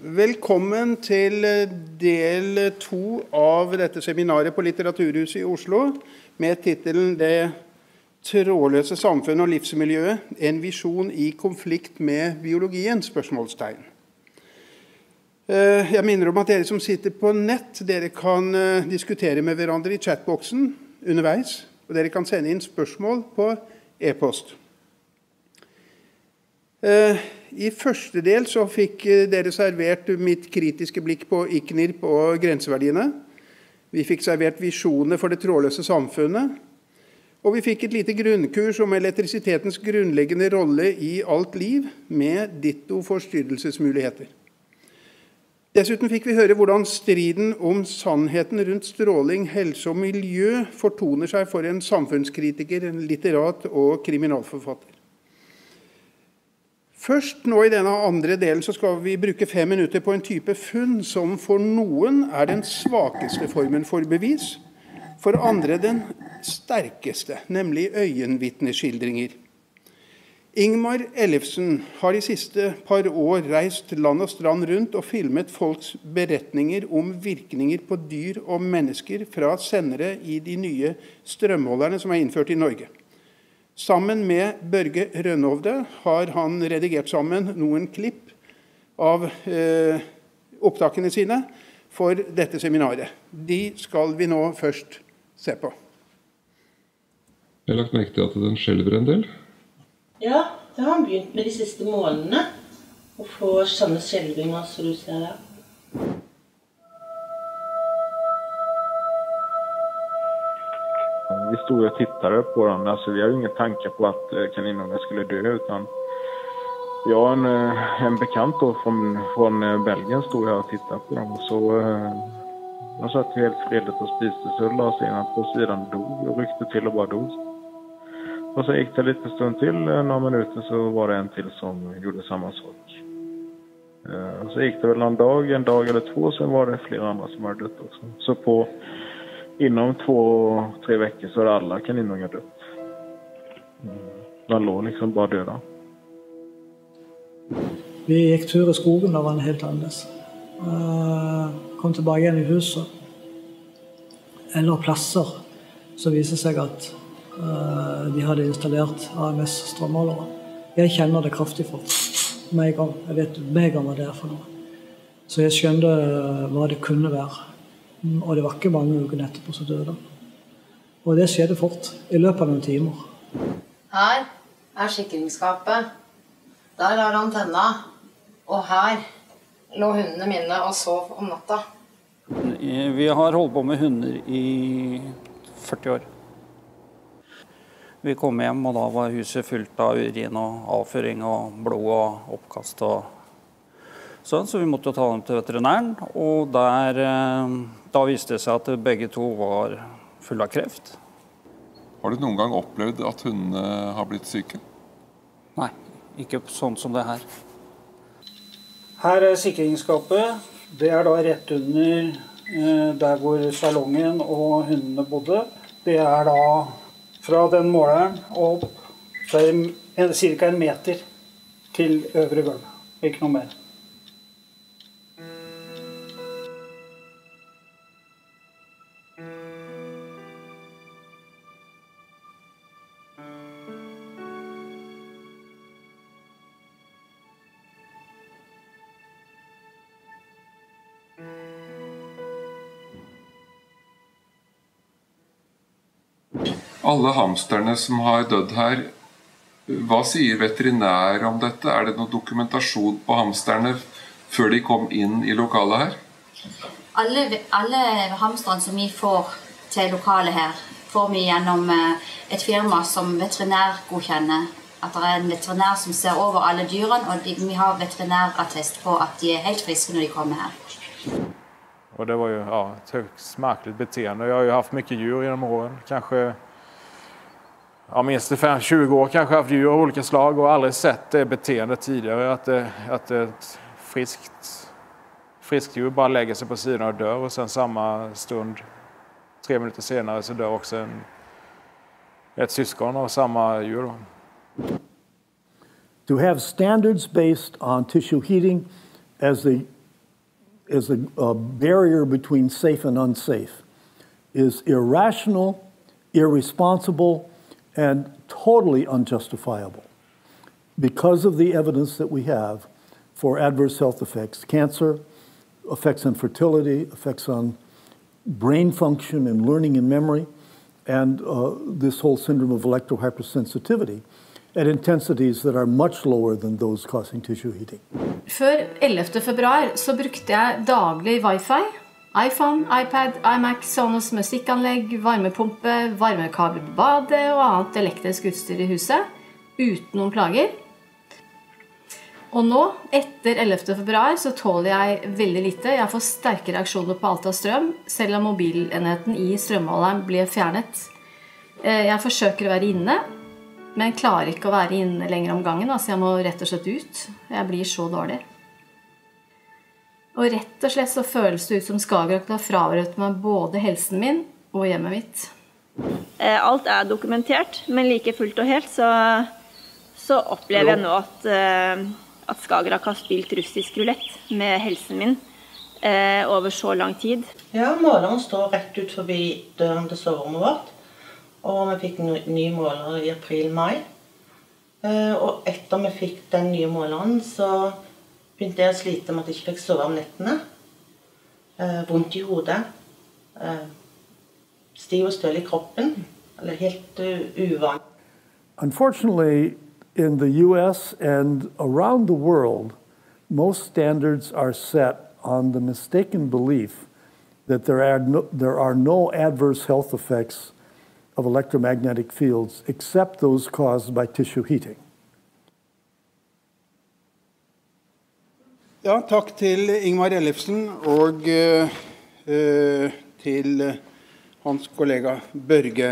Velkommen til del to av dette seminaret på Litteraturhuset i Oslo med tittelen 'Det trådløse samfunn og livsmiljøet en visjon i konflikt med biologien?' spørsmålstegn. Jeg minner om at dere som sitter på nett, dere kan diskutere med hverandre i chatboksen underveis. Og dere kan sende inn spørsmål på e-post. I første del så fikk dere servert mitt kritiske blikk på ICNIRP og grenseverdiene. Vi fikk servert visjoner for det trådløse samfunnet. Og vi fikk et lite grunnkurs om elektrisitetens grunnleggende rolle i alt liv, med ditto forstyrrelsesmuligheter. Dessuten fikk vi høre hvordan striden om sannheten rundt stråling, helse og miljø fortoner seg for en samfunnskritiker, en litterat og kriminalforfatter. Først nå i denne andre delen så skal vi bruke fem minutter på en type funn som for noen er den svakeste formen for bevis, for andre den sterkeste, nemlig øyenvitneskildringer. Ingmar Ellefsen har de siste par år reist land og strand rundt og filmet folks beretninger om virkninger på dyr og mennesker fra sendere i de nye strømholderne som er innført i Norge. Sammen med Børge Rønhovde har han redigert sammen noen klipp av eh, opptakene sine for dette seminaret. De skal vi nå først se på. Jeg har lagt merke til at den skjelver en del. Ja, det har han begynt med de siste månedene. Å få sånne skjelvinger som du ser der. Vi stod och tittade på den. Alltså, vi hade ingen tanke på att kaninungen skulle dö. Utan jag og en, en bekant då från, från Belgien stod här och tittade på dem. Så, de satt helt fredligt och spiste. Så la sig ena på sidan och dog och ryckte till och bara dog. Och så gick det lite stund till, några minuter, så var det en till som gjorde samma sak. Og så gick det väl en dag, en dag eller två, sen var det flera andra som hade dött också. Så på inom två, tre veckor så hade alla kaninungar dött. De lå liksom bare døde. Vi gikk tur i skogen, da var en helt annerledes. Kom tilbake igjen i huset. Eller plasser som viser seg at de hadde installert AMS-strømmålere. Jeg kjenner det kraftig for meg. Jeg vet meg hva det er for noe. Så jeg skjønte hva det kunne være. Og det var ikke mange uker etterpå så døde han. Og det skjedde fort. I løpet av noen timer. Her er sikringsskapet. Der er antenna. Og her lå hundene mine og sov om natta. Vi har holdt på med hunder i 40 år. Vi kom hjem, og da var huset fullt av urin og avføring og blod og oppkast. og sånn, Så vi måtte jo ta dem til veterinæren. Og der, da viste det seg at begge to var fulle av kreft. Har du noen gang opplevd at hundene har blitt syke? Nei, ikke sånn som det her. Her er sikringsskapet. Det er da rett under der hvor salongen og hundene bodde. Det er da fra den måleren og opp så er det ca. en meter til øvre gulv. Ikke noe mer. Alle hamsterne som har dødd her, hva sier veterinær om dette? Er det noe dokumentasjon på hamsterne før de kom inn i lokalet her? Alle, alle hamsterne som vi får til lokalet her, får vi gjennom et firma som veterinær godkjenner. At det er en veterinær som ser over alle dyrene, og de, vi har veterinærattest på at de er helt friske når de kommer her. Og det var jo ja, et högst märkligt beteende. Jeg har jo haft mye dyr gjennom årene. Kanske ja, minst 20 år kanske haft djur av olika slag och aldrig sett det beteendet tidigare. Att, att ett friskt, friskt djur bara lägger sig på sidan och dör och sen samma stund, tre minuter senare, så dör också en, ett syskon av samma djur. To have standards based on tissue heating as the as a, a barrier between safe and unsafe is irrational, irresponsible, and totally unjustifiable because of the evidence that we have for adverse health effects cancer, effects on fertility, effects on brain function and learning and memory, and uh, this whole syndrome of electrohypersensitivity at intensities that are much lower than those causing tissue heating. Før 11. februar så brukte jeg daglig wifi. iPhone, iPad, iMac, Sonos musikkanlegg, varmepumpe, varmekabel på badet og annet elektrisk utstyr i huset. Uten noen plager. Og nå, etter 11. februar, så tåler jeg veldig lite. Jeg får sterke reaksjoner på alt av strøm, selv om mobilenheten i strømmåleren ble fjernet. Eh, jeg forsøker å være inne, men klarer ikke å være inne lenger om gangen. Altså jeg må rett og slett ut. Jeg blir så dårlig. Og rett og slett så føles det ut som Skagerrak har frarøvet meg både helsen min og hjemmet mitt. Eh, alt er dokumentert, men like fullt og helt så, så opplever jeg nå at, eh, at Skagerrak har spilt russisk rulett med helsen min eh, over så lang tid. Ja, måleren står rett ut forbi døren til soverommet vårt. Og vi fikk ny måler i april-mai. Og etter vi fikk den nye måleren, så begynte jeg å slite med at jeg ikke fikk sove om nettene. Eh, vondt i hodet. Eh, stiv og støl i kroppen. Eller helt uh. Unfortunately, in the US and around the world, most standards are set on the mistaken belief that there are no, there are no adverse health effects of electromagnetic fields except those caused by tissue heating. Ja, takk til Ingmar Ellefsen og uh, til hans kollega Børge